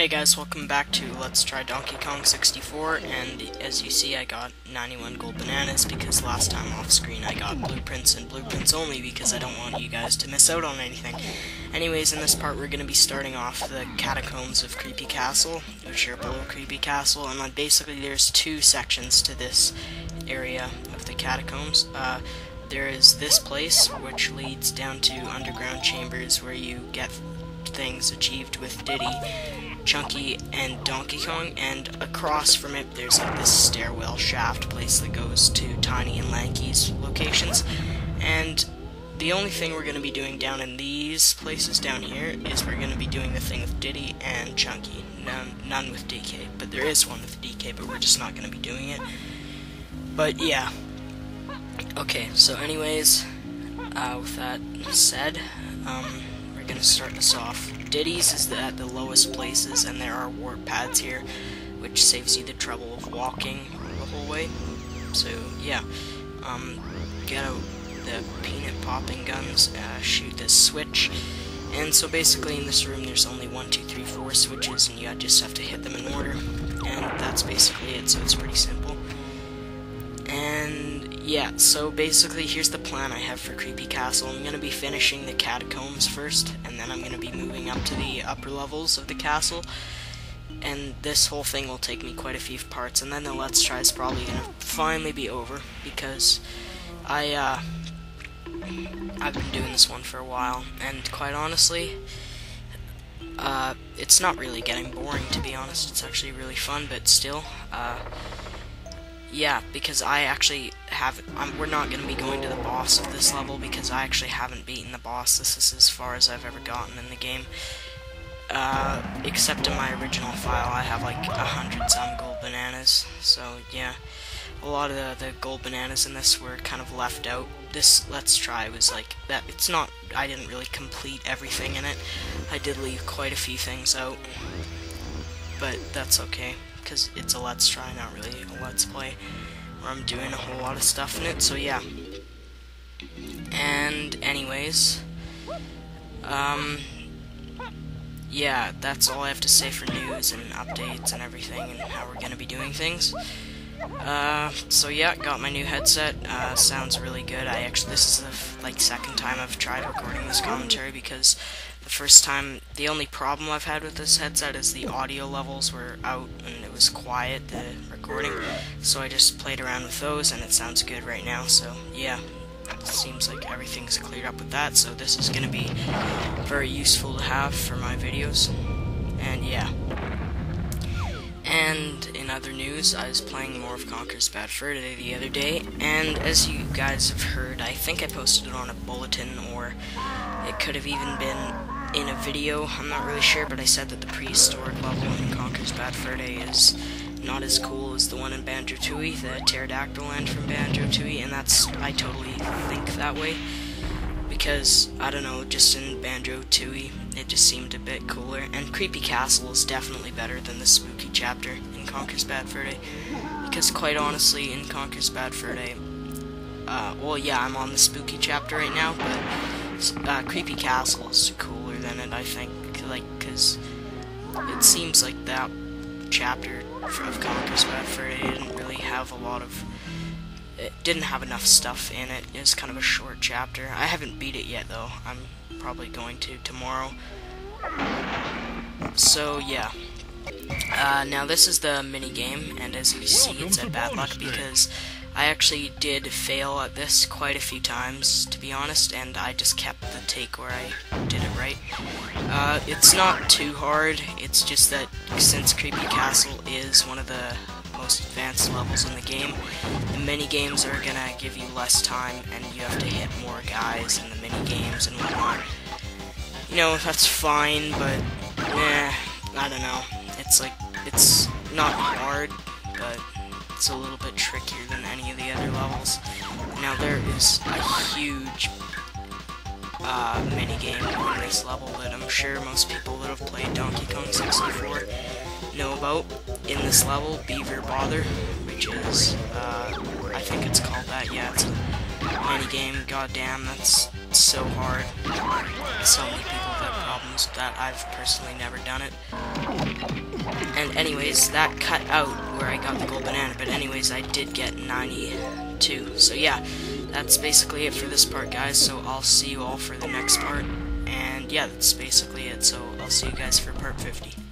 Hey guys, welcome back to Let's Try Donkey Kong 64, and as you see I got 91 gold bananas because last time off screen I got blueprints and blueprints only because I don't want you guys to miss out on anything. Anyways, in this part we're going to be starting off the catacombs of Creepy Castle, which are below Creepy Castle, and then basically there's two sections to this area of the catacombs. Uh, there is this place, which leads down to underground chambers where you get things achieved with Diddy, Chunky, and Donkey Kong, and across from it there's like this stairwell shaft place that goes to Tiny and Lanky's locations. And the only thing we're going to be doing down in these places down here is we're going to be doing the thing with Diddy and Chunky. None, none with DK, but there is one with DK, but we're just not going to be doing it. But yeah. Okay, so anyways, uh, with that said, um, gonna start this off. Diddy's is at the lowest places, and there are warp pads here, which saves you the trouble of walking the whole way. So, yeah. Um, get out the peanut popping guns, uh, shoot this switch, and so basically in this room there's only one, two, three, four switches, and you just have to hit them in order, and that's basically it, so it's pretty simple. Yeah, so basically here's the plan I have for Creepy Castle. I'm going to be finishing the catacombs first, and then I'm going to be moving up to the upper levels of the castle. And this whole thing will take me quite a few parts, and then the Let's Try is probably going to finally be over, because I, uh, I've been doing this one for a while, and quite honestly, uh, it's not really getting boring, to be honest. It's actually really fun, but still, uh, yeah, because I actually have. Um, we're not going to be going to the boss of this level because I actually haven't beaten the boss. This is as far as I've ever gotten in the game. Uh, except in my original file, I have like a hundred some gold bananas. So yeah, a lot of the, the gold bananas in this were kind of left out. This Let's Try was like that. It's not. I didn't really complete everything in it. I did leave quite a few things out, but that's okay because it's a let's try, not really a let's play, where I'm doing a whole lot of stuff in it, so yeah. And anyways, um, yeah, that's all I have to say for news and updates and everything and how we're going to be doing things. Uh, so yeah, got my new headset, uh, sounds really good. I actually, this is the, like, second time I've tried recording this commentary because the first time, the only problem I've had with this headset is the audio levels were out and it was quiet, the recording, so I just played around with those and it sounds good right now, so yeah. Seems like everything's cleared up with that, so this is going to be very useful to have for my videos. And yeah. And in other news, I was playing more of Conker's Bad Fur the other day, and as you guys have heard, I think I posted it on a bulletin, or it could have even been in a video, I'm not really sure, but I said that the prehistoric level in Conker's Bad Fur Day is not as cool as the one in Banjo-Tooie, the pterodactyl land from Banjo-Tooie, and that's, I totally think that way, because, I don't know, just in Banjo-Tooie, it just seemed a bit cooler, and Creepy Castle is definitely better than the spooky chapter in Conker's Bad Fur Day, because quite honestly, in Conker's Bad Fur Day, uh, well, yeah, I'm on the spooky chapter right now, but uh, Creepy Castle is cooler than it, I think, like, because it seems like that chapter of Conker's Bad Fur Day didn't really have a lot of, it didn't have enough stuff in it, it was kind of a short chapter. I haven't beat it yet, though, I'm probably going to tomorrow. So, yeah. Uh, now this is the mini game, and as you see, it's a bad luck because I actually did fail at this quite a few times, to be honest, and I just kept the take where I did it right. Uh, it's not too hard, it's just that since Creepy Castle is one of the most advanced levels in the game, the mini games are gonna give you less time, and you have to hit more guys in the mini games and whatnot. You know, that's fine, but, eh, I don't know. It's like, it's not hard, but it's a little bit trickier than any of the other levels. Now there is a huge uh, minigame on this level that I'm sure most people that have played Donkey Kong 64 know about. In this level, Beaver Bother, which is, uh, I think it's called that, yeah, it's a minigame, goddamn, that's so hard. So many people have problems with that. I've personally never done it. And anyways, that cut out where I got the gold banana, but anyways, I did get 92. So yeah, that's basically it for this part, guys. So I'll see you all for the next part. And yeah, that's basically it. So I'll see you guys for part 50.